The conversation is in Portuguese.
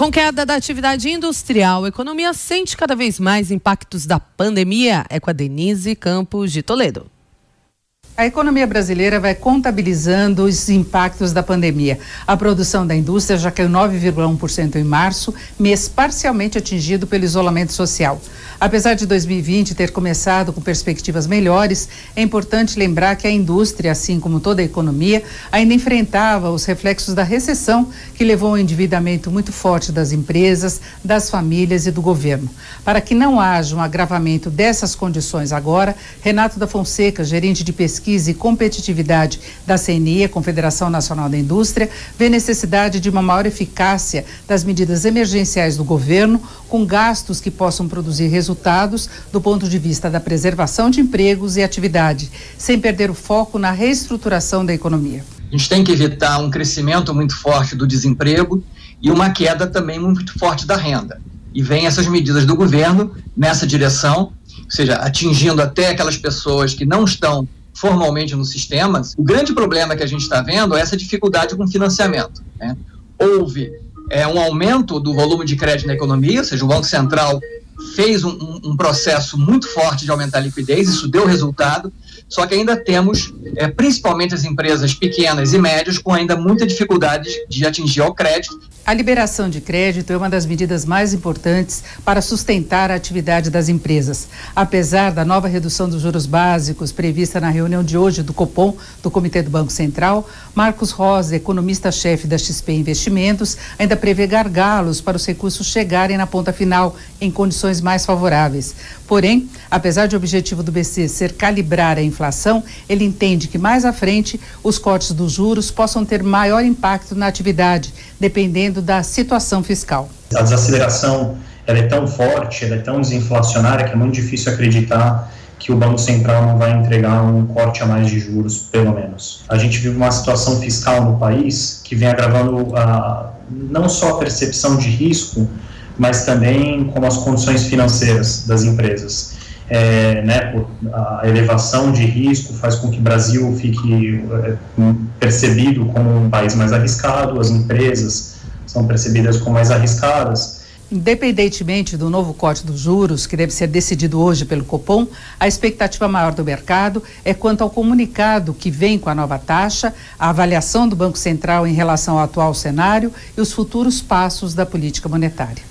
Com queda da atividade industrial, a economia sente cada vez mais impactos da pandemia. É com a Denise Campos de Toledo. A economia brasileira vai contabilizando os impactos da pandemia. A produção da indústria já caiu 9,1% em março, mês parcialmente atingido pelo isolamento social. Apesar de 2020 ter começado com perspectivas melhores, é importante lembrar que a indústria, assim como toda a economia, ainda enfrentava os reflexos da recessão que levou ao endividamento muito forte das empresas, das famílias e do governo. Para que não haja um agravamento dessas condições agora, Renato da Fonseca, gerente de pesquisa pesquisa e competitividade da CNI, a Confederação Nacional da Indústria, vê necessidade de uma maior eficácia das medidas emergenciais do governo, com gastos que possam produzir resultados do ponto de vista da preservação de empregos e atividade, sem perder o foco na reestruturação da economia. A gente tem que evitar um crescimento muito forte do desemprego e uma queda também muito forte da renda. E vem essas medidas do governo nessa direção, ou seja, atingindo até aquelas pessoas que não estão formalmente nos sistemas, o grande problema que a gente está vendo é essa dificuldade com financiamento. Né? Houve é, um aumento do volume de crédito na economia, ou seja, o Banco Central fez um, um, um processo muito forte de aumentar a liquidez, isso deu resultado, só que ainda temos, é, principalmente as empresas pequenas e médias, com ainda muita dificuldade de atingir ao crédito a liberação de crédito é uma das medidas mais importantes para sustentar a atividade das empresas. Apesar da nova redução dos juros básicos prevista na reunião de hoje do Copom, do Comitê do Banco Central, Marcos Rosa, economista-chefe da XP Investimentos, ainda prevê gargalos para os recursos chegarem na ponta final em condições mais favoráveis. Porém, apesar de o objetivo do BC ser calibrar a inflação, ele entende que mais à frente os cortes dos juros possam ter maior impacto na atividade, dependendo da situação fiscal. A desaceleração ela é tão forte, ela é tão desinflacionária que é muito difícil acreditar que o Banco Central não vai entregar um corte a mais de juros, pelo menos. A gente vive uma situação fiscal no país que vem agravando a, não só a percepção de risco, mas também como as condições financeiras das empresas. É, né, a elevação de risco faz com que o Brasil fique é, percebido como um país mais arriscado, as empresas são percebidas como mais arriscadas. Independentemente do novo corte dos juros, que deve ser decidido hoje pelo Copom, a expectativa maior do mercado é quanto ao comunicado que vem com a nova taxa, a avaliação do Banco Central em relação ao atual cenário e os futuros passos da política monetária.